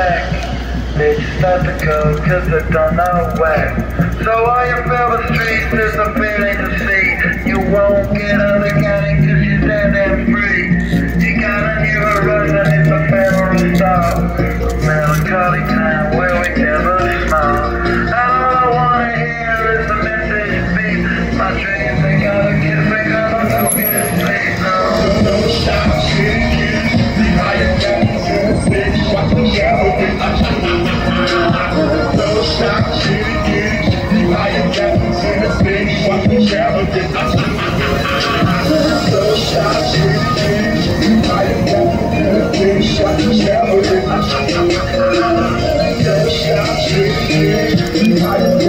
back. Bitch, start to go, cause they don't know where. So I am the streets, there's a feeling to see. Get it.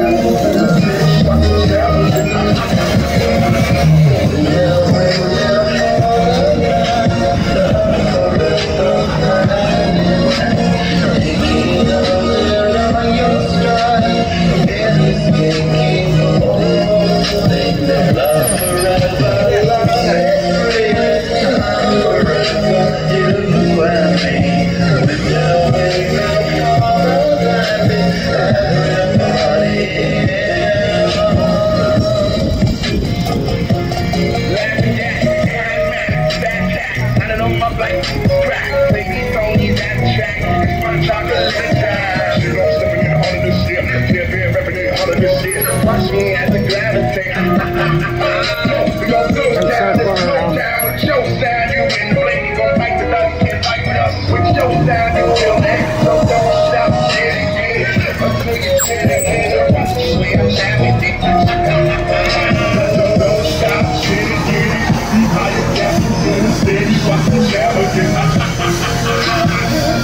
Watch me as a gravitate. we go down this slow down with your. You in blink, you gon' the dust, can't fight with us. With your sound, you will act. So don't stop, shit, shit. Until you shit again, watch me I'm down with it. So don't stop, shit, shit. Be higher, down, you're steady, watch me down again.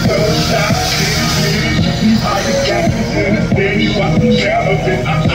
Don't stop, shit, shit. Be higher, down, you're steady, watch me down again.